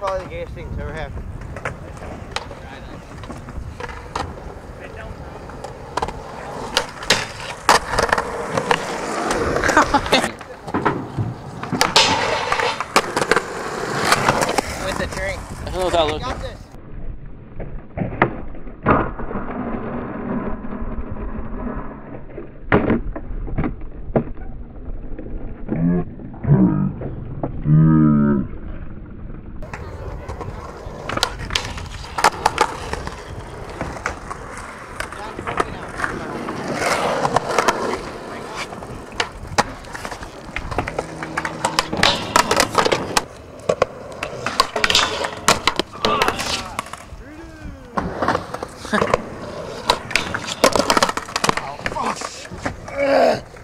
probably the gayest thing to ever happen. With a drink. I don't know what that looks like. this. oh, fuck.